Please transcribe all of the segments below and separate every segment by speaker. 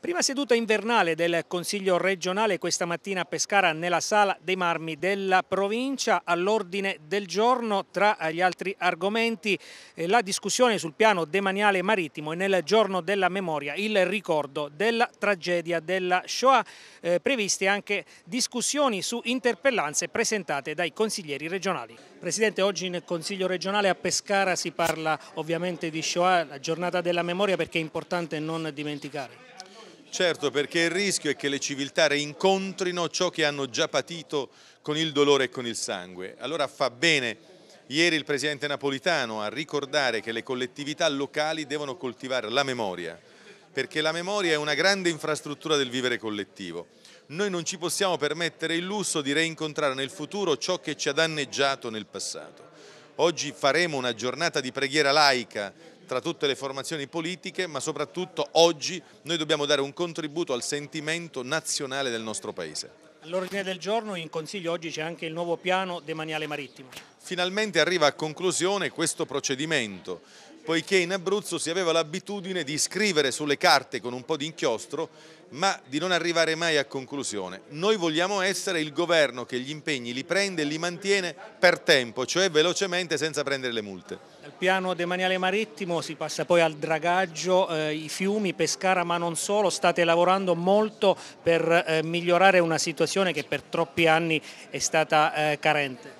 Speaker 1: Prima seduta invernale del Consiglio regionale questa mattina a Pescara nella Sala dei Marmi della provincia all'ordine del giorno tra gli altri argomenti eh, la discussione sul piano demaniale marittimo e nel giorno della memoria il ricordo della tragedia della Shoah eh, previste anche discussioni su interpellanze presentate dai consiglieri regionali. Presidente oggi nel Consiglio regionale a Pescara si parla ovviamente di Shoah, la giornata della memoria perché è importante non dimenticare.
Speaker 2: Certo, perché il rischio è che le civiltà rincontrino ciò che hanno già patito con il dolore e con il sangue. Allora fa bene ieri il Presidente Napolitano a ricordare che le collettività locali devono coltivare la memoria, perché la memoria è una grande infrastruttura del vivere collettivo. Noi non ci possiamo permettere il lusso di reincontrare nel futuro ciò che ci ha danneggiato nel passato. Oggi faremo una giornata di preghiera laica tra tutte le formazioni politiche, ma soprattutto oggi noi dobbiamo dare un contributo al sentimento nazionale del nostro Paese.
Speaker 1: All'ordine del giorno in Consiglio oggi c'è anche il nuovo piano demaniale marittimo.
Speaker 2: Finalmente arriva a conclusione questo procedimento, poiché in Abruzzo si aveva l'abitudine di scrivere sulle carte con un po' di inchiostro ma di non arrivare mai a conclusione. Noi vogliamo essere il governo che gli impegni li prende e li mantiene per tempo, cioè velocemente senza prendere le multe.
Speaker 1: Dal piano demaniale marittimo si passa poi al dragaggio, eh, i fiumi, Pescara ma non solo, state lavorando molto per eh, migliorare una situazione che per troppi anni è stata eh, carente.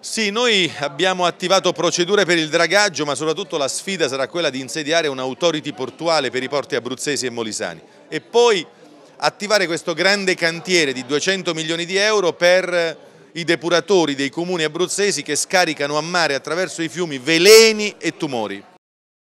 Speaker 2: Sì, noi abbiamo attivato procedure per il dragaggio, ma soprattutto la sfida sarà quella di insediare un'autority portuale per i porti abruzzesi e molisani e poi attivare questo grande cantiere di 200 milioni di euro per i depuratori dei comuni abruzzesi che scaricano a mare attraverso i fiumi veleni e tumori.